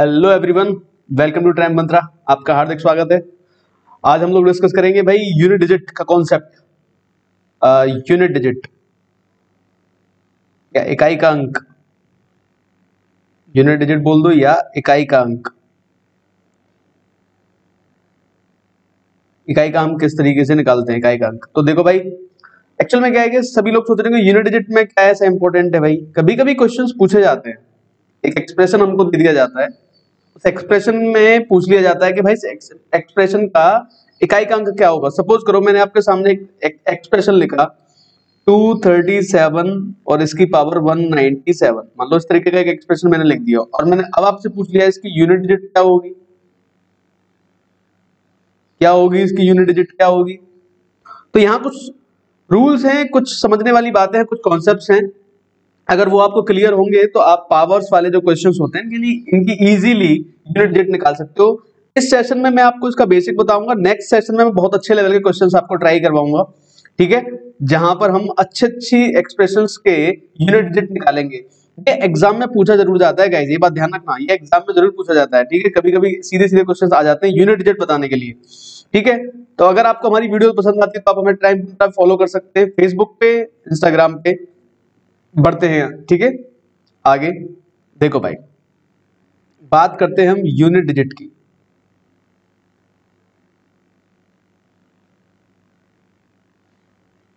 Hello everyone welcome to tram Mantra आपका हार्दिक स्वागत है। आज हम लोग डिस्कस करेंगे भाई यूनिट डिजिट का कॉन्सेप्ट यूनिट डिजिट या इकाई का अंक यूनिट डिजिट बोल दो या इकाई का अंक इकाई का अंक किस तरीके से निकालते हैं? इकाई का अंक तो देखो भाई एक्चुअल में क्या है कि सभी लोग सोच रहे हैं यूनिट डिजिट में क्या ऐसा इंपॉर्टेंट है भाई? कभी कभी क्वेश्चन पूछे जाते हैं। एक एक्सप्रेशन हमको दे दिया जाता है। एक्सप्रेशन में पूछ लिया जाता है कि भाई एक्सप्रेशन का इकाई का अंक क्या होगा? सपोज़ करो, मैंने आपके सामने एक एक्सप्रेशन लिखा 237 और इसकी पावर 197 मान लो इस तरीके का एक एक्सप्रेशन मैंने लिख दिया, और मैंने अब आपसे पूछ लिया, इसकी यूनिट डिजिट क्या होगी? क्या होगी इसकी यूनिट डिजिट क्या होगी? तो यहाँ कुछ रूल्स हैं, कुछ समझने वाली बातें हैं, कुछ कॉन्सेप्ट्स हैं। अगर वो आपको क्लियर होंगे तो आप पावर्स वाले जो क्वेश्चंस होते हैं, इनके इनकी इजीली यूनिट डिजिट निकाल सकते हो। इस सेशन में मैं आपको इसका बेसिक बताऊँगा। नेक्स्ट सेशन में मैं बहुत अच्छे लेवल के क्वेश्चंस आपको ट्राई करवाऊँगा। ठीक है? जहाँ पर हम अच्छे अच्छी एक्सप्रेशन के यूनिट डिजिट निकालेंगे। ये एग्ज़ाम में पूछा ज़रूर जाता है गाइस ये बात ध्यान रखना। ये एग्ज़ाम में ज़रूर पूछा जाता है, ठीक है? कभी कभी सीधे सीधे क्वेश्चन आ जाते हैं यूनिट डिजिट बताने के लिए। ठीक है? तो अगर आपको हमारी वीडियो पसंद आती है तो आप हमें टाइम फॉलो कर सकते हैं। फेसबुक पे इंस्टाग्राम पे। बढ़ते हैं, ठीक है? आगे, देखो भाई। बात करते हैं हम यूनिट डिजिट की।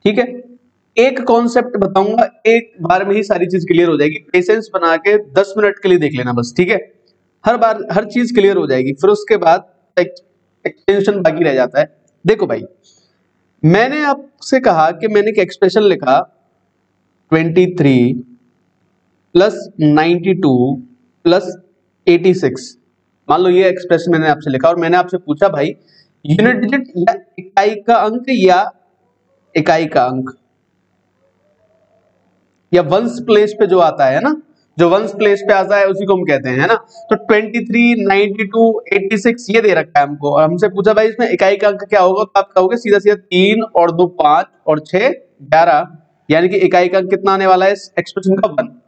ठीक है? एक कॉन्सेप्ट बताऊँगा, एक बार में ही सारी चीज़ क्लियर हो जाएगी। पेशेंस बना के दस मिनट के लिए देख लेना बस, ठीक है? हर बार, हर चीज़ क्लियर हो जाएगी, फिर उसके बाद एक्सटेंशन बाकी रह जाता है। देखो भाई, मैंने आपसे कहा कि मैंने एक एक्सप्रेशन लिखा 23 प्लस 92 प्लस 86 मान लो ये एक्सप्रेशन मैंने आपसे लिखा और मैंने आपसे पूछा भाई यूनिट डिजिट या इकाई का अंक या इकाई का अंक? या वंश प्लेस पे जो आता है ना जो वंश प्लेस पे आता है उसी को हम कहते हैं ना? तो 23, 92, 86 ये दे रखा है हमको। और हमसे पूछा भाई इसमें इकाई का अंक क्या होगा? तो आप कहोगे सीधा सीधा तीन और दो पाँच और छह ग्यारह। यानी कि इकाई का कितना आने वाला है? एक्सप्रेशन का वन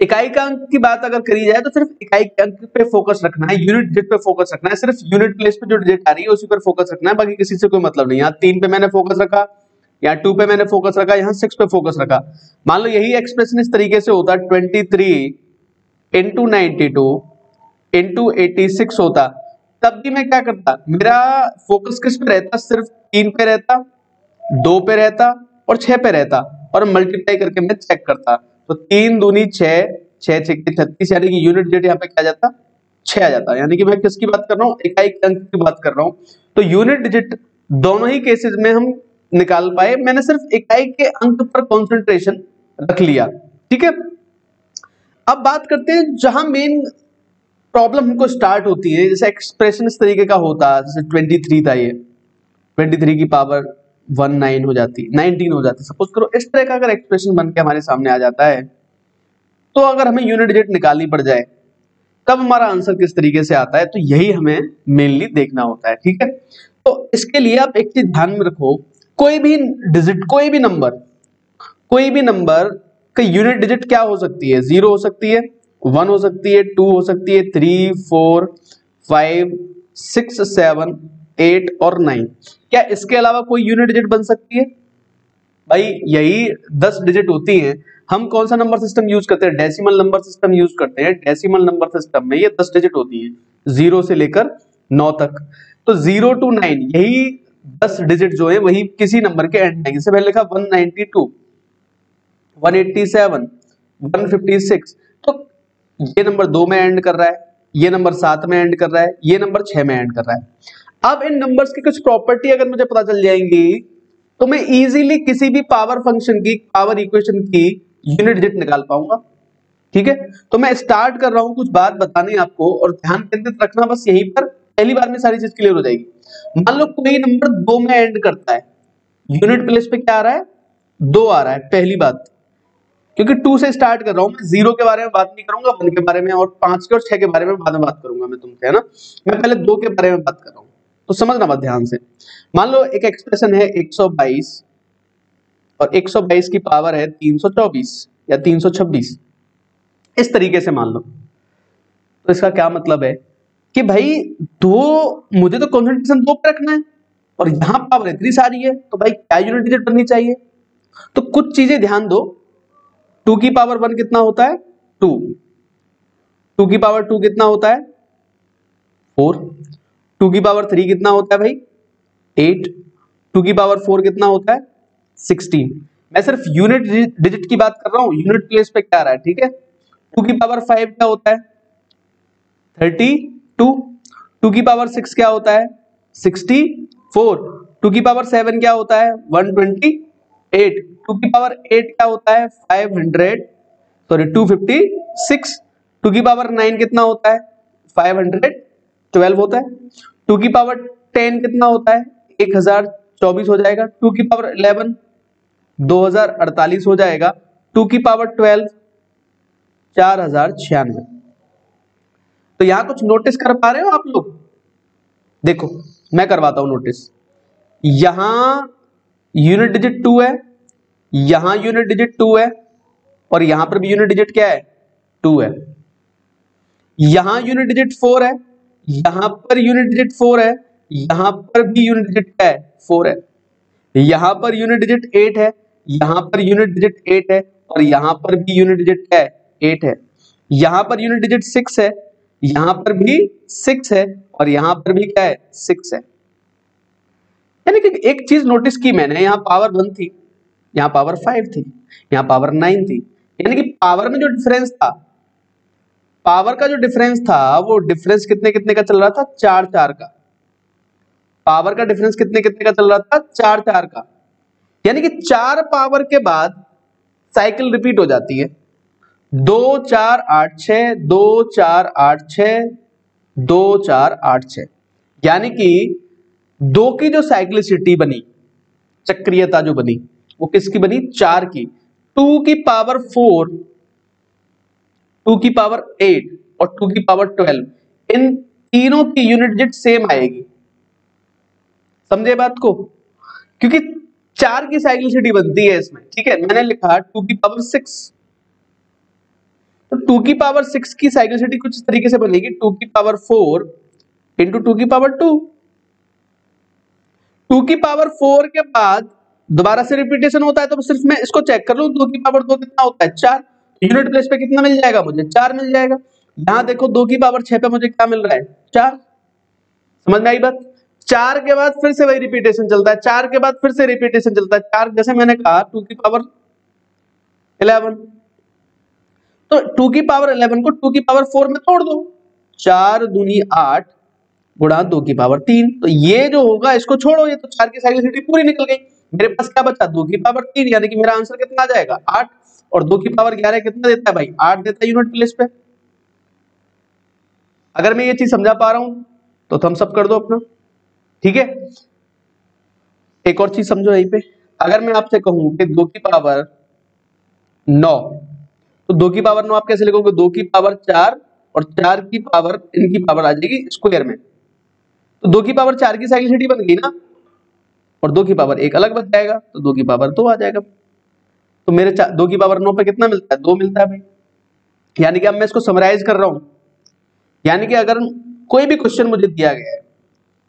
इकाई का अंक की बात अगर करी जाए तो सिर्फ़ इकाई के अंक पे फोकस रखना है यूनिट डिजिट पे फोकस रखना है, सिर्फ़ यूनिट प्लेस पे जो डिजिट आ रही है उसी पर फोकस रखना है, बाकी किसी से कोई मतलब नहीं यहाँ तीन पे मैंने फोकस रखा, यहाँ टू पे मैंने फोकस रखा, यहाँ सिक्स पे फोकस रखा। मान लो यही एक्सप्रेशन इस तरीके से होता twenty three into ninety two into eighty six होता। तब भी मैं क्या करता, मेरा फोकस किस पे रहता? सिर्फ़ तीन पे रहता, दो पे रहता और छह पे रहता और मल्टीप्लाई करके मैं चेक करता। तो तीन दूनी छत्तीस, यानी कि यूनिट डिजिट यहाँ पे क्या जाता? छह आ जाता। यानी कि मैं किसकी बात कर रहा हूँ? इकाई अंक की बात कर रहा हूँ। तो यूनिट डिजिट दोनों ही केसेस में हम निकाल पाए। मैंने सिर्फ़ इकाई के अंक पर कॉन्सेंट्रेशन रख लिया। ठीक है? अब बात करते हैं जहाँ मेन प्रॉब्लम हमको स्टार्ट होती है। जैसे एक्सप्रेशन इस तरीके का होता है। जैसे 23 था ये। 23 की पावर वन नाइन हो जाती नाइनटीन हो जाती। सपोज़ करो, इस तरह का अगर एक्सप्रेशन बन के हमारे सामने आ जाता है तो अगर हमें यूनिट डिजिट निकालनी पड़ जाए, तब हमारा आंसर किस तरीके से आता है? तो यही हमें मेनली देखना होता है, ठीक है? तो इसके लिए आप एक चीज़ ध्यान में रखो, कोई भी डिजिट कोई भी नंबर कोई भी नंबर का यूनिट डिजिट क्या हो सकती है? ज़ीरो हो सकती है वन हो सकती है टू हो सकती है three four five six seven eight और नाइन क्या इसके अलावा कोई यूनिट डिजिट बन सकती है? भाई, यही दस डिजिट होती है। हम कौन सा नंबर सिस्टम यूज़ करते हैं? डेसिमल नंबर सिस्टम यूज़ करते हैं। डेसिमल नंबर सिस्टम में ये दस डिजिट होती है ज़ीरो से लेकर नौ तक। तो ज़ीरो टू नाइन यही दस डिजिट जो है, वही किसी नंबर के एंड आएँगे जैसे पहले लिखा one ninety two one eighty seven one fifty six तो ये नंबर दो में एंड कर रहा है, ये नंबर सात में एंड कर रहा है, ये नंबर छह में एंड कर रहा है। अब इन नंबर्स की कुछ प्रॉपर्टी अगर मुझे पता चल जाएँगी तो मैं इजीली किसी भी पावर फ़ंक्शन की पावर इक्वेशन की यूनिट डिजिट निकाल पाऊँगा। ठीक है? तो मैं स्टार्ट कर रहा हूँ कुछ बात बताने आपको और ध्यान केंद्रित रखना बस यहीं पर। पहली बार में सारी चीज़ क्लियर हो जाएगी। मान लो कोई नंबर दो में एंड करता है। यूनिट प्लेस पे क्या आ रहा है? दो आ रहा है, पहली बात। क्योंकि टू से स्टार्ट कर रहा हूँ, मैं ज़ीरो के बारे में बात नहीं करूँगा वन के बारे में और पाँच के और छह के बारे में बाद में बात करूँगा मैं तुमसे, है ना? मैं पहले दो के बारे में बात कर रहा हूँ। तो समझना मत ध्यान से। मान लो एक एक्सप्रेशन है 122 और 122 की पावर है 324 या 326 इस तरीके से मान लो। तो इसका क्या मतलब है? कि भाई दो, मुझे तो कॉन्सेंट्रेशन दो पे रखना है और यहाँ पावर इतनी सारी है तो भाई क्या यूनिट डिजिट बननी चाहिए? तो कुछ चीज़ें ध्यान दो। टू की पावर वन कितना होता है? टू। टू की पावर टू कितना होता है? फोर। टू की पावर थ्री कितना होता है भाई? एट। टू की पावर फोर कितना होता है? सिक्सटीन। मैं सिर्फ़ यूनिट डिजिट की बात कर रहा हूँ, यूनिट प्लेस पे क्या आ रहा है, ठीक है? टू की पावर फाइव क्या होता है? Thirty two. टू की पावर सिक्स क्या होता है? Sixty four. टू की पावर सेवन क्या होता है? One twenty eight. टू की पावर एट क्या होता है? Five hundred. Sorry, two fifty six. Two की पावर नाइन कितना होता है? Five hundred. ट्वेल्व होता है। टू की पावर टेन कितना होता है? एक हज़ार चौबीस हो जाएगा। टू की पावर इलेवन, दो हज़ार अड़तालीस हो जाएगा। टू की पावर ट्वेल्व, चार हज़ार छियानवे। तो यहाँ कुछ नोटिस कर पा रहे हो आप लोग? देखो, मैं करवाता हूँ नोटिस यहाँ यूनिट डिजिट टू है, यहाँ यूनिट डिजिट टू है, और यहाँ पर भी यूनिट डिजिट क्या है? टू है। यहाँ यूनिट डिजिट फोर है यहाँ पर यूनिट डिजिट फोर है, यहाँ पर भी यूनिट डिजिट क्या है? फोर है। यहाँ पर यूनिट डिजिट एट है, यहाँ पर यूनिट डिजिट एट है, और यहाँ पर भी यूनिट डिजिट क्या है? एट है। यहाँ पर यूनिट डिजिट सिक्स है, यहाँ पर भी सिक्स है, और यहाँ पर भी क्या है? सिक्स है। यानी कि एक चीज़ नोटिस की मैंने, यहाँ पावर वन थी, यहाँ पावर फाइव थी, यहाँ पावर नाइन थी। यानी कि पावर में जो डिफरेंस था पावर का जो डिफरेंस था, वो डिफरेंस कितने कितने का चल रहा था? चार चार का। पावर का डिफरेंस कितने कितने का चल रहा था? चार चार का। यानी कि चार पावर के बाद साइकिल रिपीट हो जाती है। दो, चार, आठ छ दो, चार, आठ छ दो, चार, आठ छ यानी कि दो की जो साइक्लिसिटी बनी, चक्रियता जो बनी, वो किसकी बनी? चार की। टू की पावर फोर टू की पावर एट और टू की पावर ट्वेल्व, इन तीनों की यूनिट डिजिट सेम आएगी। समझे बात को? क्योंकि चार की साइक्लिसिटी बनती है इसमें, ठीक है? मैंने लिखा टू की पावर सिक्स। तो टू की पावर सिक्स की साइक्लिसिटी कुछ तरीके से बनेगी, टू की पावर फोर इंटू टू की पावर टू। टू की पावर फोर के बाद दोबारा से रिपीटेशन होता है तो सिर्फ़ मैं इसको चेक कर लू, दो की पावर दो कितना होता है? चार। यूनिट प्लेस पे कितना मिल जाएगा? मुझे चार मिल जाएगा। यहाँ देखो, दो की पावर छह पे मुझे क्या मिल रहा है? चार। समझ में आई बात? चार के बाद फिर से वही रिपीटेशन चलता है। चार के बाद फिर से रिपीटेशन चलता है। चार, जैसे मैंने कहा टू की पावर इलेवन तो टू की पावर इलेवन को टू की पावर फोर में तोड़ दो। चार दूनी आठ गुणा दो की पावर तीन। तो ये जो होगा, इसको छोड़ो ये। तो चार की साइक्लिसिटी पूरी निकल गई। मेरे पास क्या बचा? दो की पावर तीन। यानी कि मेरा आंसर कितना आ जाएगा? आठ। और दो की पावर ग्यारह कितना देता है भाई? आठ देता है यूनिट प्लेस पे। अगर मैं ये चीज़ समझा पा रहा हूँ तो थम्स सब कर दो अपना। ठीक है? एक और चीज़ समझो यहीं पे। अगर मैं आपसे कहूँ कि दो की पावर नौ तो दो की पावर नौ आप कैसे लिखोगे? दो की पावर चार और चार की पावर इनकी पावर आ जाएगी स्क्वायर में। तो दो की पावर चार की साइक्लिसिटी बन गई ना? और दो की पावर एक अलग बच जाएगा तो दो की पावर दो तो आ जाएगा। तो मेरे दो की पावर नौ पे कितना मिलता है? दो मिलता है भाई। यानी कि अब मैं इसको समराइज कर रहा हूँ। यानी कि अगर कोई भी क्वेश्चन मुझे दिया गया है,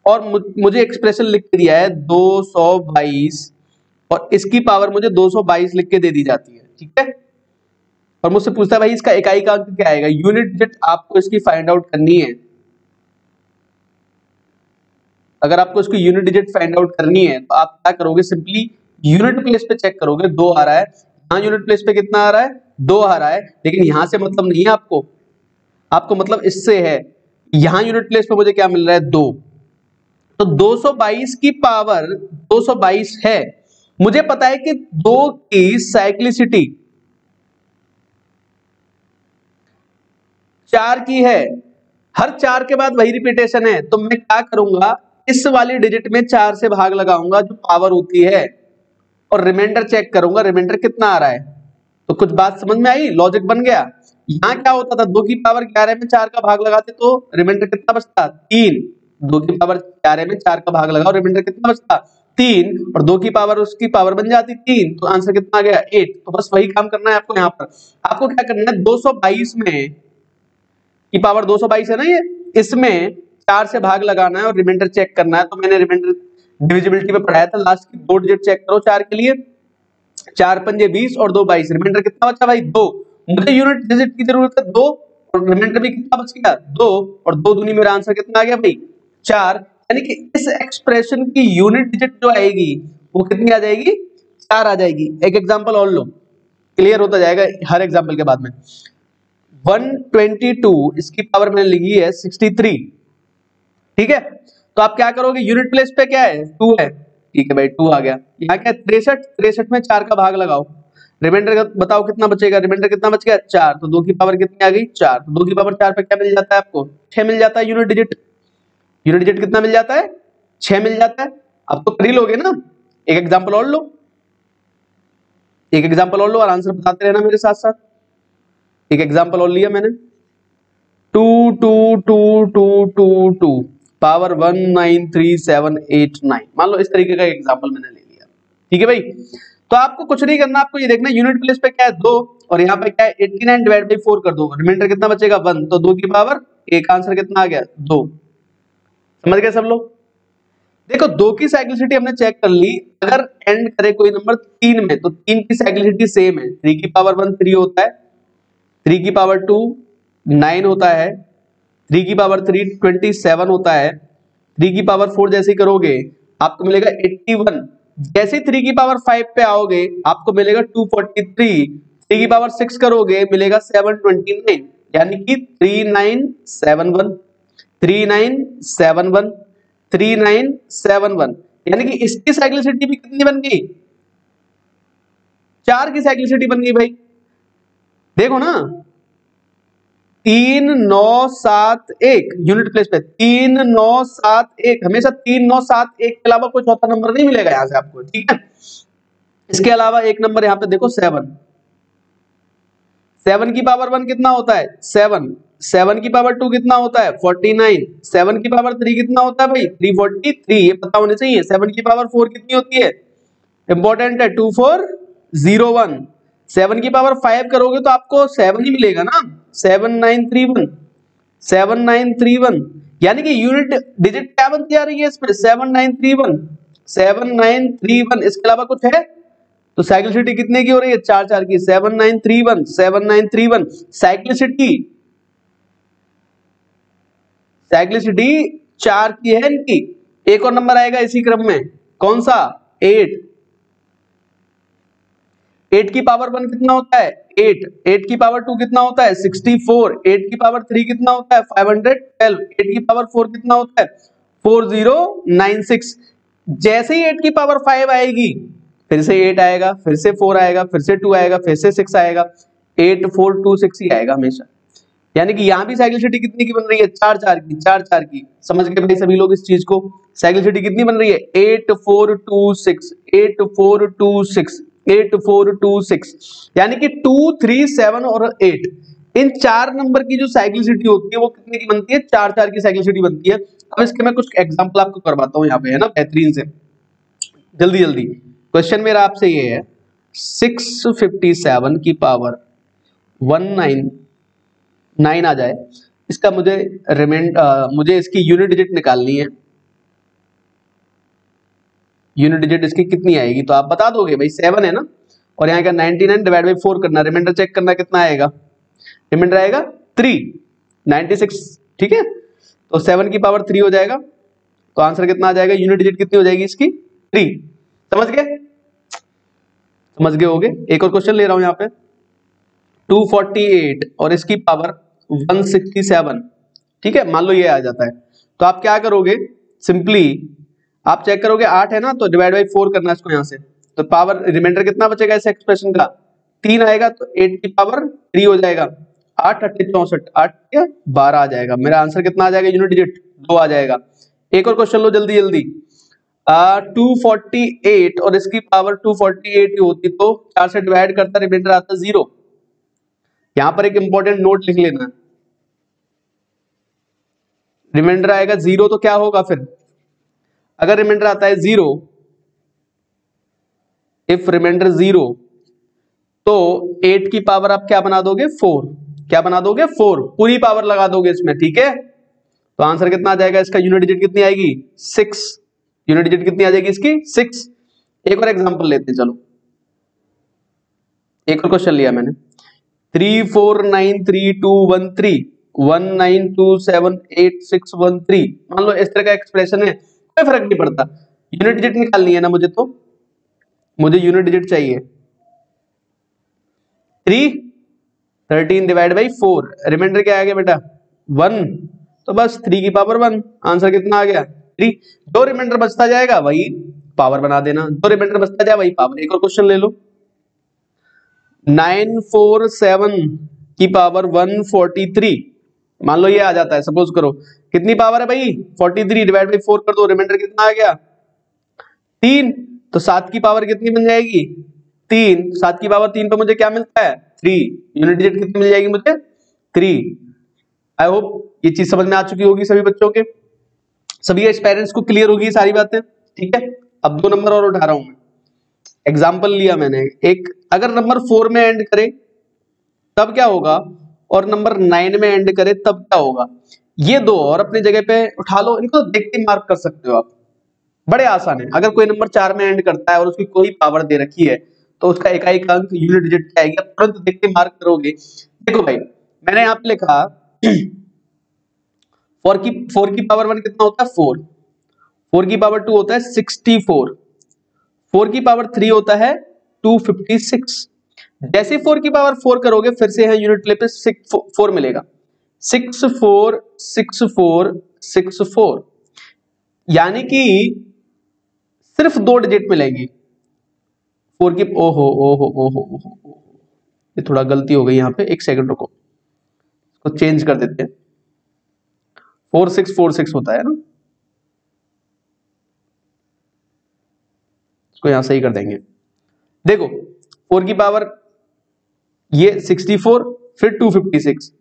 और मुझे एक्सप्रेशन लिख के दिया है 222 और इसकी पावर मुझे 222 लिख के दे दी जाती है, ठीक है? और मुझसे पूछता है, भाई, इसका इकाई का अंक क्या आएगा? यूनिट डिजिट आपको इसकी फाइंड आउट करनी है। अगर आपको इसकी यूनिट डिजिट फाइंड आउट करनी है तो आप क्या करोगे? सिंपली यूनिट प्लेस पे चेक करोगे, दो आ रहा है यहाँ यूनिट प्लेस पे कितना आ रहा है? दो आ रहा है। लेकिन यहाँ से मतलब नहीं है आपको। आपको मतलब इससे है। यहाँ यूनिट प्लेस पे मुझे क्या मिल रहा है? दो। तो 222 की पावर 222 है। मुझे पता है कि दो की साइक्लिसिटी चार की है। हर चार के बाद वही रिपीटेशन है। तो मैं क्या करूँगा? इस वाली डिजिट में चार से भाग लगाऊँगा, जो पावर होती है। और रिमाइंडर चेक करूँगा रिमाइंडर कितना आ रहा है? तो कुछ बात समझ में आई? लॉजिक बन गया? यहाँ क्या होता था? दो की पावर ग्यारह में चार का भाग लगाते तो रिमाइंडर कितना बचता? तीन। दो की पावर चार में चार का भाग लगाओ रिमाइंडर कितना बचता? तीन। और दो की पावर उसकी पावर बन जाती, तीन। तो आंसर कितना आ गया? एट तो बस वही काम करना है आपको यहाँ पर। आपको क्या करना है? 222 में की पावर दो सौ बाईस है ना ये? इसमें चार से भाग लगाना है और रिमाइंडर चेक करना है। तो मैंने रिमाइंडर डिविजिबिलिटी में पढ़ाया था लास्ट की दो डिजिट चेक करो चार के लिए। चार पंजे बीस और दो बाईस। रिमाइंडर कितना बचा भाई? दो। मुझे यूनिट डिजिट की ज़रूरत है, दो। और रिमाइंडर भी कितना बच गया? दो। और दो दूनी मेरा आंसर कितना आ गया भाई? चार। यानी कि इस एक्सप्रेशन की यूनिट डिजिट जो आएगी, वो कितनी आ जाएगी? चार आ जाएगी। एक एग्ज़ाम्पल और लो। क्लियर होता जाएगा हर एग्ज़ाम्पल के बाद में। 122 इसकी पावर मैंने लिखी है 63 ठीक है? तो आप क्या करोगे? यूनिट प्लेस पे क्या है? टू है। ठीक है भाई टू आ गया। यहाँ क्या तिरसठ तिरसठ में चार का भाग लगाओ। रिमाइंडर बताओ कितना बचेगा? रिमाइंडर कितना बच गया? चार। तो दो की पावर कितनी आ गई? चार। तो दो की पावर चार पे क्या मिल जाता है आपको? छह मिल जाता है यूनिट डिजिट यूनिट डिजिट कितना मिल जाता है? छह मिल जाता है। अब तो कर ही लोगे ना। एक एग्ज़ाम्पल और लो। एक एग्ज़ाम्पल और लो और आंसर बताते रहना मेरे साथ साथ एक एग्ज़ाम्पल और लिया मैंने। Two two two two two two power one nine three seven eight nine. मान लो इस तरीके का एग्ज़ाम्पल मैंने ले लिया। ठीक है भाई? तो आपको कुछ नहीं करना, आपको ये देखना यूनिट प्लेस पे क्या है? दो, और यहाँ पे क्या है? Eighty nine divide by four कर दो। रिमाइंडर कितना बचेगा? वन तो दो की पावर एक आंसर कितना आ गया? दो। समझ गए सब लोग? देखो, दो की साइक्लिसिटी हमने चेक कर ली। अगर एंड करे कोई नंबर तीन में तो तीन की साइक्लिसिटी सेम है। थ्री की पावर वन थ्री होता है। थ्री की पावर टू नाइन होता है। थ्री की पावर थ्री ट्वेंटी सेवन होता है। थ्री की पावर फोर जैसे करोगे, आपको मिलेगा एट्टी वन जैसे थ्री की पावर फाइव पे आओगे, आपको मिलेगा टू फोर्टी थ्री थ्री की पावर सिक्स करोगे, मिलेगा सेवन ट्वेंटी नाइन यानी कि three nine seven one three nine seven one three nine seven one यानी कि इसकी साइक्लिसिटी भी कितनी बन गई? चार की साइक्लिसिटी बन गई भाई। देखो ना तीन नौ सात एक। यूनिट प्लेस पे। तीन नौ सात एक। हमेशा तीन नौ सात एक के अलावा कोई चौथा नंबर नहीं मिलेगा यहाँ से आपको, ठीक है? इसके अलावा एक नंबर यहाँ पे देखो सेवन सेवन की पावर वन कितना होता है? सेवन सेवन की पावर टू कितना होता है? फोर्टी नाइन सेवन की पावर थ्री कितना होता है भाई? थ्री फोर्टी थ्री ये पता होने चाहिए। सेवन की पावर फोर कितनी होती है? इंपॉर्टेंट है two four zero one seven की पावर फाइव करोगे तो आपको सेवन ही मिलेगा ना? Seven nine three one, seven nine three one, यानी कि यूनिट डिजिट क्या बनती आ रही है इसमें? Seven nine three one, seven nine three one, इसके अलावा कुछ है? तो साइक्लिसिटी कितने की हो रही है? चार चार की। Seven nine three one, seven nine three one cyclicity cyclicity चार की है इनकी। एक और नंबर आएगा इसी क्रम में। कौन सा? एट। एट की पावर वन कितना होता है? एट. एट की पावर टू कितना होता है? Sixty four. एट की पावर थ्री कितना होता है? Five hundred twelve. एट की पावर फोर कितना होता है? Four zero nine six. जैसे ही एट की पावर फाइव आएगी, फिर से एट आएगा, फिर से फोर आएगा, फिर से टू आएगा, फिर से सिक्स आएगा. एट, फोर, टू, सिक्स ही आएगा हमेशा. यानी कि यहाँ भी साइक्लिसिटी कितनी की बन रही है? चार चार की, चार चार की. समझ गए भाई सभी लोग इस चीज़ को? साइक्लिसिटी कितनी बन रही है? Eight, four, two, six. Eight, four, two, six. Eight four two six यानी कि टू थ्री सेवन और एट इन चार नंबर की जो साइक्लिसिटी होती है, वो कितने की बनती है? चार चार की साइक्लिसिटी बनती है। अब इसके मैं कुछ एग्ज़ाम्पल आपको करवाता हूँ यहाँ पे, है ना? बेहतरीन से। जल्दी जल्दी। क्वेश्चन मेरा आपसे ये है सिक्स फिफ्टी सेवन की पावर वन नाइन नाइन आ जाए। इसका मुझे रिमेंड मुझे इसकी यूनिट डिजिट निकालनी है। यूनिट डिजिट इसकी कितनी आएगी? तो आप बता दोगे भाई सेवन है ना? और यहाँ का ninety nine divide by four करना रिमाइंडर चेक करना कितना आएगा? रिमाइंडर आएगा थ्री नाइनटी सिक्स ठीक है? तो सेवन की पावर थ्री हो जाएगा। तो आंसर कितना आ जाएगा? यूनिट डिजिट कितनी हो जाएगी इसकी? थ्री समझ गए? समझ गए होगे? एक और क्वेश्चन ले रहा हूँ यहाँ पे। 248 और इसकी पावर 167 ठीक है? मान लो ये आ जाता है। तो आप क्या करोगे? सिंपली आप चेक करोगे आठ है ना तो डिवाइड बाई फोर करना इसको यहाँ से। तो पावर रिमाइंडर कितना बचेगा इस एक्सप्रेशन का? तीन आएगा तो एट की पावर थ्री हो जाएगा। आठ अट्ठे चौसठ, आठ बारह आ जाएगा। मेरा आंसर कितना आ जाएगा? यूनिट डिजिट दो आ जाएगा। एक और क्वेश्चन लो जल्दी जल्दी। टू फोर्टी एट और इसकी पावर टू फोर्टी एट होती तो चार से डिवाइड करता रिमाइंडर आता ज़ीरो यहाँ पर एक इंपॉर्टेंट नोट लिख लेना। रिमाइंडर आएगा ज़ीरो तो क्या होगा फिर? अगर रिमाइंडर आता है ज़ीरो इफ़ रिमाइंडर ज़ीरो तो एट की पावर आप क्या बना दोगे? फोर क्या बना दोगे? फोर पूरी पावर लगा दोगे इसमें, ठीक है? तो आंसर कितना आ जाएगा? इसका यूनिट डिजिट कितनी आएगी? सिक्स यूनिट डिजिट कितनी आ जाएगी इसकी? सिक्स एक और एग्जांपल लेते हैं, चलो। एक और क्वेश्चन लिया मैंने। Three four nine three two one three one nine two seven eight six one three मान लो इस तरह का एक्सप्रेशन है। कोई फ़र्क नहीं पड़ता। यूनिट डिजिट निकालनी है ना मुझे तो? मुझे यूनिट डिजिट चाहिए। Three thirteen divide by four reminder क्या आ गया बेटा? वन तो बस थ्री की पावर वन आंसर कितना आ गया? थ्री जो रिमाइंडर बचता जाएगा, वही पावर बना देना। दो रिमाइंडर बचता जाए, वही पावर एक और क्वेश्चन ले लो। नाइन फोर सेवन की पावर वन फोर्टी थ्री मान लो ये आ जाता है सपोज़ करो। कितनी पावर है भाई? Forty three divide by four कर दो रिमाइंडर कितना आ गया? तीन। तो सात की पावर कितनी बन जाएगी? तीन। सात की पावर तीन पे मुझे क्या मिलता है? थ्री यूनिट डिजिट कितनी मिल जाएगी मुझे? थ्री आई होप ये चीज़ समझ में आ चुकी होगी सभी बच्चों के। सभी पेरेंट्स को क्लियर होगी सारी बातें। ठीक है? अब दो नंबर और उठा रहा हूँ मैं। एग्ज़ाम्पल लिया मैंने। एक, अगर नंबर फोर में एंड करे, तब क्या होगा? और नंबर नाइन में एंड करे, तब क्या होगा? ये दो और अपनी जगह पे उठा लो, इनको देख के मार्क कर सकते हो आप। बड़े आसान है। अगर कोई नंबर चार में एंड करता है और उसकी कोई पावर दे रखी है तो उसका इकाई अंक यूनिट डिजिट क्या आएगी, तुरंत देख के मार्क करोगे। देखो भाई, मैंने यहाँ पे लिखा फोर की फोर की पावर वन कितना होता है? फोर फोर की पावर टू होता है सिक्सटी फोर फोर की पावर थ्री होता है टू फिफ्टी सिक्स जैसे फोर की पावर फोर करोगे, फिर से यूनिट प्ले पे सिक्स फोर मिलेगा। Six four six four six four. यानी कि सिर्फ़ दो डिजिट मिलेंगी। फोर की, ओहो ओहो ओहो ओहो ये थोड़ा गलती हो गई यहाँ पे। एक सेकंड रुको। इसको चेंज कर देते हैं। फोर, सिक्स फोर, सिक्स होता है ना? इसको यहाँ सही कर देंगे। देखो, फोर की पावर ये 64 फिर 256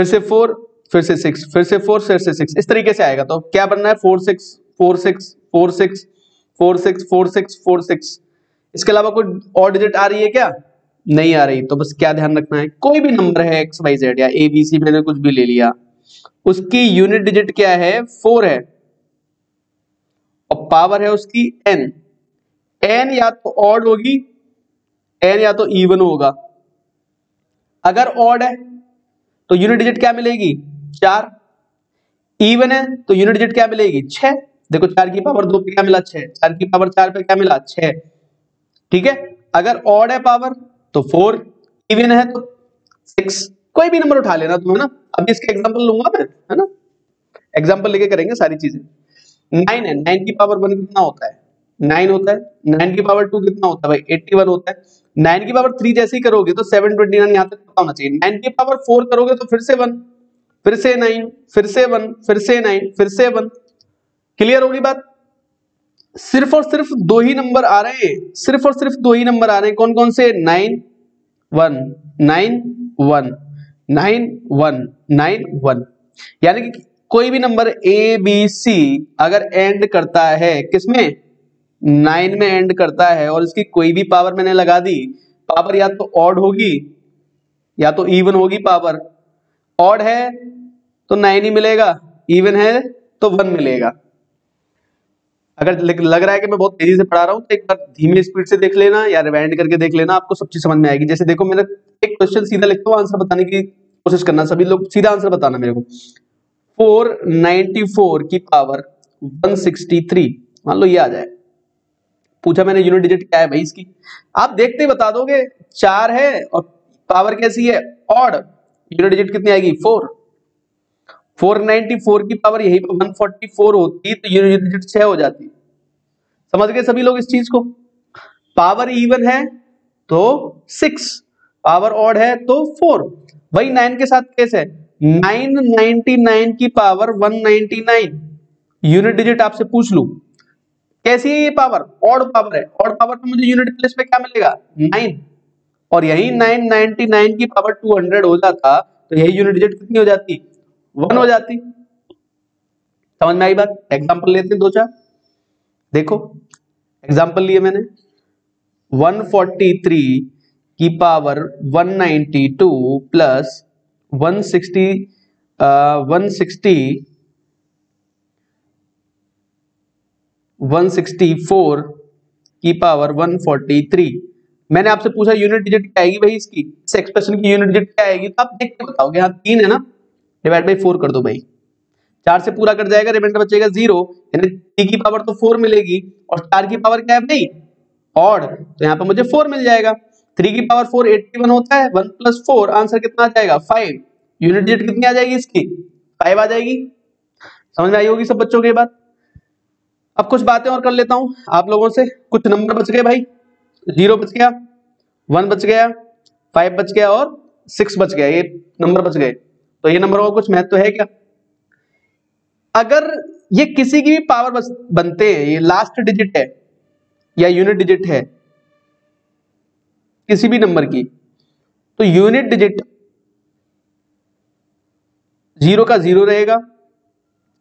फिर से फोर फिर से सिक्स फिर से फोर फिर से सिक्स इस तरीके से आएगा। तो क्या बनना है? Four six four six four six four six four six four six इसके अलावा कोई और डिजिट आ रही है क्या? नहीं आ रही। तो बस क्या ध्यान रखना है? कोई भी नंबर है एक्स वाई जेड या ए बी सी मैंने कुछ भी ले लिया। उसकी यूनिट डिजिट क्या है? फोर है। और पावर है उसकी एन एन या तो ऑड होगी एन या तो इवन होगा। अगर ऑड है तो यूनिट डिजिट क्या मिलेगी? चार। इवन है तो यूनिट डिजिट क्या मिलेगी? छह। देखो, चार की पावर दो पे क्या मिला? छह। चार की पावर चार पे क्या मिला? छह। ठीक है? अगर ऑड है पावर तो फोर इवन है तो सिक्स कोई भी नंबर उठा लेना तुम, है ना? अभी इसका एग्जांपल लूँगा मैं, है ना? एग्जांपल लेके करेंगे सारी चीज़ें। नाइन है। नाइन की पावर वन कितना होता है? नाइन होता है। नाइन की पावर टू कितना होता है? भाई एट्टी वन होता है। नाइन की पावर थ्री जैसे ही करोगे तो सेवन ट्वेंटी नाइन यहाँ तक पता होना चाहिए। नाइन की पावर फोर करोगे तो फिर से वन फिर से नाइन फिर से वन फिर से नाइन फिर से वन क्लियर होगी बात? सिर्फ़ और सिर्फ़ दो ही नंबर आ रहे हैं। सिर्फ़ और सिर्फ़ दो ही नंबर आ रहे हैं। कौन कौन से? Nine one nine one nine one nine one यानी कि कोई भी नंबर ए बी सी अगर एंड करता है किसमें? नाइन में एंड करता है और इसकी कोई भी पावर मैंने लगा दी पावर या तो ऑड होगी, या तो इवन होगी पावर ऑड है तो नाइन ही मिलेगा इवन है तो वन मिलेगा। अगर लग रहा है कि मैं बहुत तेज़ी से पढ़ा रहा हूँ तो एक बार धीमे स्पीड से देख लेना या रिवाइंड करके देख लेना, आपको सब चीज़ समझ में आएगी। जैसे देखो, मैंने एक क्वेश्चन सीधा लिखता हूँ आंसर बताने की कोशिश करना, सभी लोग सीधा आंसर बताना मेरे को। 494 की पावर 163 मान लो ये आ जाए। पूछा मैंने यूनिट डिजिट क्या है भाई इसकी। आप देखते ही बता दोगे, चार है और पावर कैसी है? ऑड यूनिट डिजिट कितनी आएगी? फोर 494 की पावर यही पर 144 होती तो यूनिट डिजिट छह हो जाती। समझ गए सभी लोग इस चीज़ को? पावर इवन है तो सिक्स पावर ऑड है तो फोर वही नाइन के साथ केस है। 999 की पावर 199 यूनिट डिजिट आपसे पूछ लू। कैसी है ये पावर ऑड पावर है। ऑड पावर पे मुझे यूनिट प्लेस पे क्या मिलेगा? नाइन और यही नाइन नाइनटी नाइन की पावर टू हंड्रेड हो जाता तो यही यूनिट डिजिट कितनी हो जाती? वन हो जाती। समझ में आई बात? एग्ज़ाम्पल लेते हैं दो चार। देखो एग्ज़ाम्पल लिए मैंने। 143 की power 192 plus one sixty one sixty one sixty four की पावर वन फोर्टी थ्री। मैंने आपसे पूछा यूनिट डिजिट क्या आएगी भाई इसकी? इस एक्सप्रेशन की यूनिट डिजिट क्या आएगी? तो आप देख के बताओगे, यहाँ तीन है ना? डिवाइड बाई फोर कर दो भाई। चार से पूरा कर जाएगा रिमाइंडर बचेगा ज़ीरो यानी थ्री की पावर तो फोर मिलेगी। और चार की पावर क्या है भाई? ऑड तो यहाँ पे मुझे फोर मिल जाएगा। थ्री की पावर फोर एट्टी वन होता है वन प्लस फोर आंसर कितना आ जाएगा? फाइव यूनिट डिजिट कितनी आ जाएगी इसकी? फाइव आ जाएगी। समझ में आई होगी सब बच्चों के बाद अब कुछ बातें और कर लेता हूँ। आप लोगों से कुछ नंबर बच गए भाई। ज़ीरो बच गया, वन बच गया, फाइव बच गया और सिक्स बच गया। ये नंबर बच गए। तो ये नंबर का कुछ महत्व है क्या? अगर ये किसी की भी पावर बस बनते हैं, ये लास्ट डिजिट है या यूनिट डिजिट है, किसी भी नंबर की तो यूनिट डिजिट ज़ीरो का ज़ीरो रहेगा।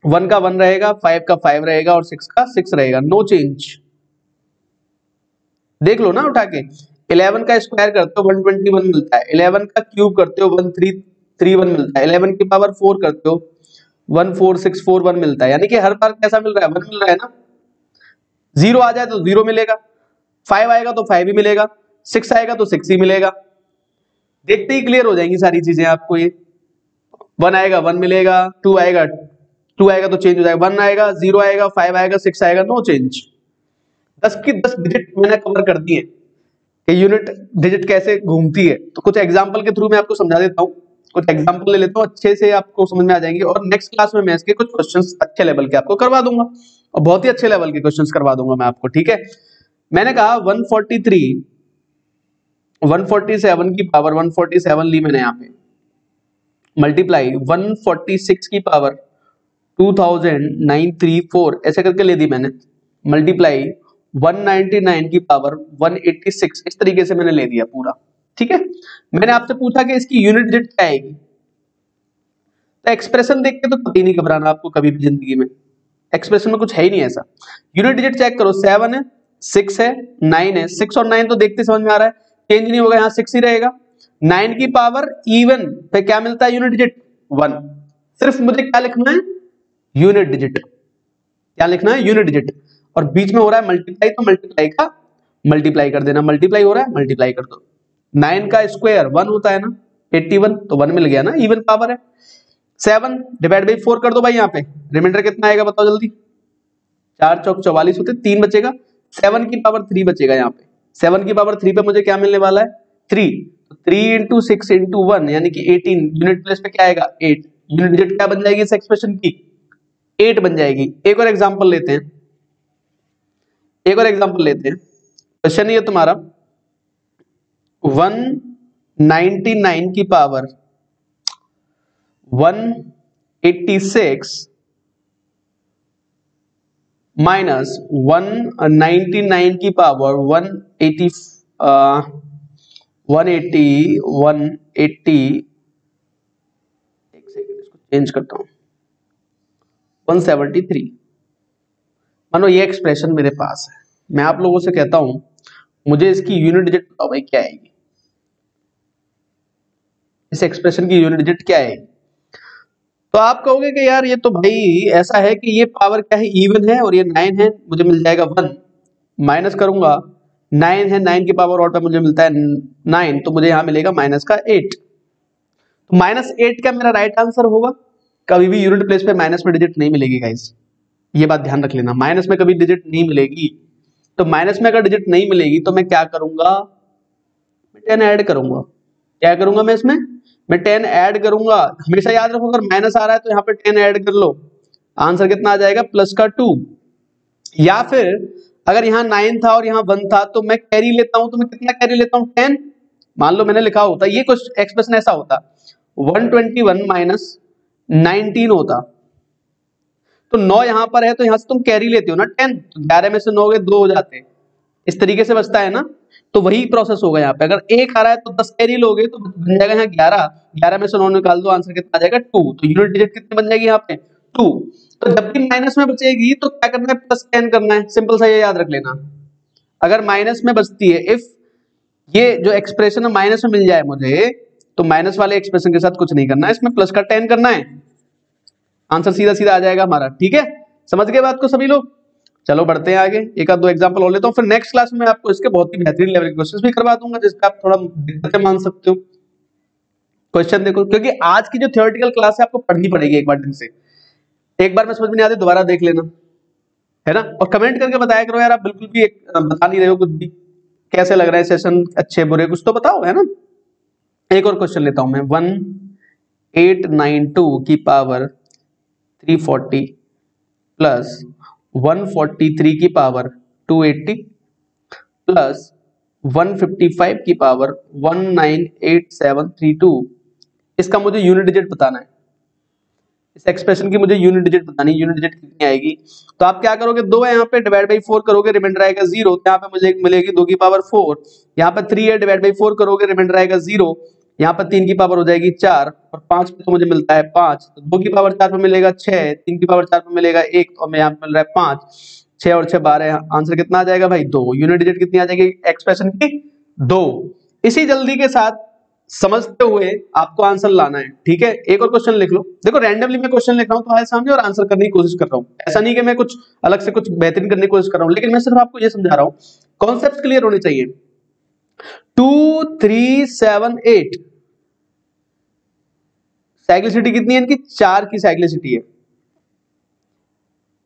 वन का वन रहेगा फाइव का फाइव रहेगा और सिक्स का सिक्स रहेगा. नो चेंज देख लो ना उठा के. इलेवन का स्क्वायर करते हो वन ट्वेंटी वन मिलता है. इलेवन का क्यूब करते हो वन थ्री थ्री वन मिलता है. इलेवन की पावर फोर करते हो one four six four one मिलता है. यानी कि हर बार कैसा मिल रहा है? वन मिल रहा है ना? ज़ीरो आ जाए तो ज़ीरो मिलेगा. फाइव आएगा तो फाइव ही मिलेगा. सिक्स आएगा तो सिक्स ही मिलेगा. देखते ही क्लियर हो जाएँगी सारी चीज़ें आपको ये. वन आएगा वन मिलेगा. टू आएगा टू आएगा तो चेंज हो जाएगा वन आएगा ज़ीरो आएगा फाइव आएगा सिक्स आएगा नो चेंज दस की दस डिजिट मैंने कवर कर दिए कि यूनिट डिजिट कैसे घूमती है। तो कुछ एग्ज़ाम्पल के थ्रू मैं आपको समझा देता हूँ। कुछ एग्ज़ाम्पल ले लेता हूँ, अच्छे से आपको समझ में आ जाएँगे। और नेक्स्ट क्लास में मैं इसके कुछ क्वेश्चंस अच्छे लेवल के आपको करवा दूँगा। और बहुत ही अच्छे लेवल के क्वेश्चन करवा दूँगा मैं आपको, ठीक है? मैंने कहा 143 147 की पावर 147 ली मैंने यहाँ पे। मल्टीप्लाई 146 की पावर 2934 ऐसे करके ले दी मैंने। मल्टीप्लाई 199 की पावर 186 इस तरीके से मैंने ले दिया पूरा। ठीक है? मैंने आपसे पूछा कि इसकी यूनिट डिजिट क्या आएगी? तो एक्सप्रेशन देख के तो कभी नहीं घबराना आपको कभी भी ज़िंदगी में। एक्सप्रेशन में कुछ है ही नहीं ऐसा। यूनिट डिजिट चेक करो सेवन है सिक्स है नाइन है। सिक्स और नाइन तो देखते समझ में आ रहा है। चेंज नहीं होगा, यहाँ सिक्स ही रहेगा। नाइन की पावर इवन पे क्या मिलता है यूनिट डिजिट वन सिर्फ़ मुझे क्या लिखना है? Unit digit. क्या लिखना है? Unit digit. और बीच में हो रहा है मल्टीप्लाई तो मल्टीप्लाई का मल्टीप्लाई कर देना। मल्टीप्लाई हो रहा है मल्टीप्लाई कर दो। नाइन का स्क्वायर वन होता है ना? एट्टी वन तो वन मिल गया ना? इवन पावर है। सेवन डिवाइड बाई फोर कर दो भाई यहाँ पे। रिमाइंडर कितना आएगा बताओ जल्दी। चार चौक चौवालीस होते, तीन बचेगा। सेवन की पावर थ्री बचेगा यहाँ पे। सेवन की पावर थ्री पे मुझे क्या मिलने वाला है? Three three into six into one यानी कि एटीन यूनिट प्लेस पे क्या आएगा? एट यूनिट डिजिट क्या बन जाएगी इस एक्सप्रेशन की? एट बन जाएगी। एक और एग्ज़ाम्पल लेते हैं। एक और एग्ज़ाम्पल लेते हैं। क्वेश्चन ये तुम्हारा। 199 की पावर 186 माइनस 199 की पावर 180 180 180 एक सेकेंड इसको चेंज करता हूँ। 173 मानो ये एक्सप्रेशन मेरे पास है। मैं आप लोगों से कहता हूँ, मुझे इसकी यूनिट डिजिट बताओ भाई, क्या आएगी? इस एक्सप्रेशन की यूनिट डिजिट क्या है तो आप कहोगे कि यार ये तो भाई ऐसा है कि ये पावर क्या है? इवन है और ये नाइन है, मुझे मिल जाएगा वन माइनस करूँगा नाइन है नाइन की पावर और पे मुझे मिलता है नाइन तो मुझे यहाँ मिलेगा माइनस का एट तो माइनस एट का मेरा राइट आंसर होगा? कभी भी यूनिट प्लेस पे माइनस में डिजिट नहीं मिलेगी गाइस ये बात ध्यान रख लेना. माइनस में कभी डिजिट नहीं मिलेगी तो माइनस में अगर डिजिट नहीं मिलेगी तो मैं क्या करूँगा? मैं टेन ऐड करूँगा. क्या करूँगा मैं इसमें? मैं टेन ऐड करूँगा. हमेशा याद रखो, अगर माइनस आ रहा है तो यहाँ पे टेन ऐड कर लो. आंसर कितना आ जाएगा? प्लस का टू या फिर, अगर यहाँ नाइन था और यहाँ वन था तो मैं कैरी लेता हूँ तो मैं कितना कैरी लेता हूँ? टेन मान लो मैंने लिखा होता, ये कुछ एक्सप्रेशन ऐसा होता. One twenty one minus nineteen होता। तो नौ यहाँ पर है तो यहाँ से तुम कैरी लेते हो ना टेन ग्यारह में से नौ गए, दो हो जाते इस तरीके से बचता है ना। तो वही प्रोसेस होगा यहाँ पे। अगर एक आ रहा है तो दस कैरी लोगे तो बन जाएगा यहाँ ग्यारह। ग्यारह में से नौ निकाल दो आंसर कितना आ जाएगा टू तो यूनिट डिजिट कितनी बन जाएगी यहाँ पे? टू तो जब भी माइनस में बचेगी तो क्या करना है? प्लस टेन करना है। सिंपल सा ये याद रख लेना। अगर माइनस में बचती है इफ़ ये जो एक्सप्रेशन माइनस में मिल जाए मुझे तो माइनस वाले एक्सप्रेशन के साथ कुछ नहीं करना। है इसमें प्लस का टेन करना है। आंसर सीधा सीधा आ जाएगा हमारा ठीक है? समझ गए बात को सभी लोग? चलो बढ़ते हैं आगे एक आध दो एग्ज़ाम्पल और लेता हूँ फिर नेक्स्ट क्लास में आपको इसके बहुत ही बेहतरीन लेवल के क्वेश्चन भी करवा दूँगा जिसका आप थोड़ा दिक्कतें मान सकते हो। क्वेश्चन देखो क्योंकि आज की जो थियोरटिकल क्लास है आपको पढ़नी पड़ेगी एक बार ढंग से। एक बार में समझ में नहीं आती दोबारा देख लेना। है ना? और कमेंट करके बताया करो यार आप बिल्कुल भी एक, बता नहीं रहे हो कुछ भी। कैसे लग रहा है सेशन अच्छे बुरे कुछ तो बताओ है ना? एक और क्वेश्चन लेता हूँ मैं। वन एट नाइन टू की power three forty plus one forty three की power two eighty plus one fifty five की power one nine eight seven three two इसका मुझे यूनिट डिजिट बताना है। इस एक्सप्रेशन की मुझे यूनिट डिजिट बतानी यूनिट डिजिट कितनी आएगी? तो आप क्या करोगे? दो है यहाँ पे डिवाइड बाई फोर करोगे रिमाइंडर आएगा ज़ीरो तो यहाँ पे मुझे मिलेगी, दो की पावर फोर यहाँ पे थ्री है डिवाइड बाई फोर करोगे रिमाइंडर आएगा ज़ीरो यहाँ पर तीन की पावर हो जाएगी चार और पाँच पे तो मुझे मिलता है पाँच। तो दो की पावर चार पे मिलेगा छह, तीन की पावर चार पे मिलेगा एक और मैं यहाँ पे मिल रहा है पाँच। छह और छह बारह आंसर कितना आ जाएगा भाई? दो। यूनिट डिजिट कितनी आ जाएगी? एक्सप्रेशन की दो। इसी जल्दी के साथ समझते हुए आपको आंसर लाना है, ठीक है? एक और क्वेश्चन लिख लो। देखो रैंडमली मैं क्वेश्चन लिख रहा हूँ, तुम्हारे सामने और आंसर करने की कोशिश कर रहा हूँ। ऐसा नहीं कि मैं कुछ अलग से कुछ बेहतरीन करने की कोशिश कर रहा हूँ, लेकिन मैं सिर्फ़ आपको ये समझा रहा हूँ। कॉन्सेप्ट क्लियर होने चाहिए। Two three seven eight cyclicity कितनी है इनकी? चार की साइक्लिसिटी है।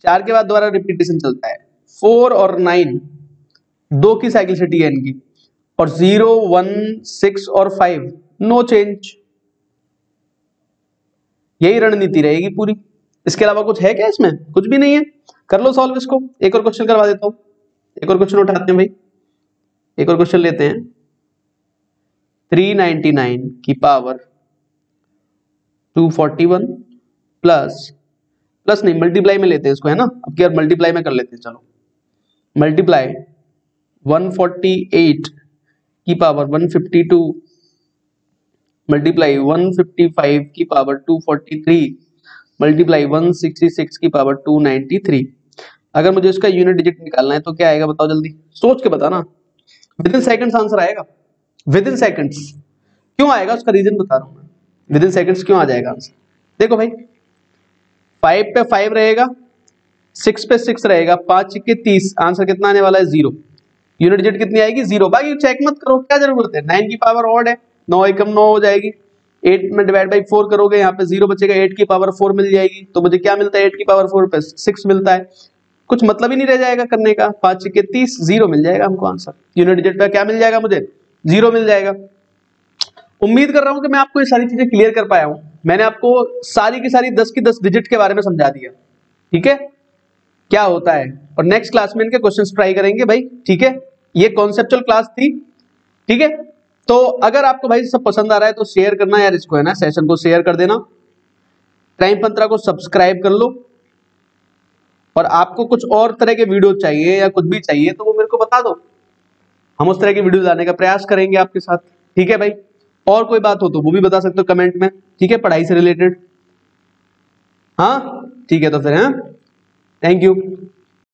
चार के बाद दोबारा रिपीटेशन चलता है। फोर और नाइन दो की साइक्लिसिटी है इनकी। और ज़ीरो वन सिक्स और फाइव नो चेंज यही रणनीति रहेगी पूरी। इसके अलावा कुछ है क्या इसमें? कुछ भी नहीं है। कर लो सॉल्व इसको। एक और क्वेश्चन करवा देता हूँ। एक और क्वेश्चन उठाते हैं भाई। एक और क्वेश्चन लेते हैं। 399 की पावर 241 प्लस प्लस नहीं मल्टीप्लाई में लेते हैं इसको, है ना? अब क्या मल्टीप्लाई में कर लेते हैं, चलो। मल्टीप्लाई 148 की पावर 152 मल्टीप्लाई 155 की पावर 243 मल्टीप्लाई 166 की पावर 293 अगर मुझे इसका यूनिट डिजिट निकालना है तो क्या आएगा बताओ जल्दी? सोच के बताना। विद इन सेकंड्स आंसर आएगा। विद इन सेकंड्स क्यों आएगा? उसका रीजन बता रहा हूँ विद इन सेकंड्स क्यों आ जाएगा आंसर देखो भाई फाइव पे फाइव रहेगा सिक्स पे सिक्स रहेगा, पाँच के तीस आंसर कितना आने वाला है? ज़ीरो यूनिट डिजिट कितनी आएगी? ज़ीरो बाकी चेक मत करो, क्या ज़रूरत है? नाइन की पावर ऑड है, नौ एकम नौ हो जाएगी। एट में डिवाइड बाई फोर करोगे, यहाँ पे ज़ीरो बचेगा एट की पावर फोर मिल जाएगी। तो मुझे क्या मिलता है? एट की पावर फोर पे सिक्स मिलता है। कुछ मतलब ही नहीं रह जाएगा करने का। पाँच के तीस ज़ीरो मिल जाएगा हमको आंसर यूनिट डिजिट पे क्या मिल जाएगा मुझे? ज़ीरो मिल जाएगा। उम्मीद कर रहा हूँ कि मैं आपको ये सारी चीज़ें क्लियर कर पाया हूँ। मैंने आपको सारी की सारी दस की दस डिजिट के बारे में समझा दिया। ठीक है? क्या होता है? और नेक्स्ट क्लास में इनके क्वेश्चंस ट्राई करेंगे भाई। ठीक है? ये कॉन्सेप्चुअल क्लास थी। ठीक है? तो अगर आपको भाई सब पसंद आ रहा है तो शेयर करना यार इसको, है ना? सेशन को शेयर कर देना। क्राइम पंत्रा को सब्सक्राइब कर लो। और आपको कुछ और तरह के वीडियो चाहिए या कुछ भी चाहिए तो वो मेरे को बता दो। हम उस तरह की वीडियो लाने का प्रयास करेंगे आपके साथ। ठीक है भाई? और कोई बात हो तो वो भी बता सकते हो कमेंट में। ठीक है, पढ़ाई से रिलेटेड हाँ? ठीक है तो फिर हाँ? Thank you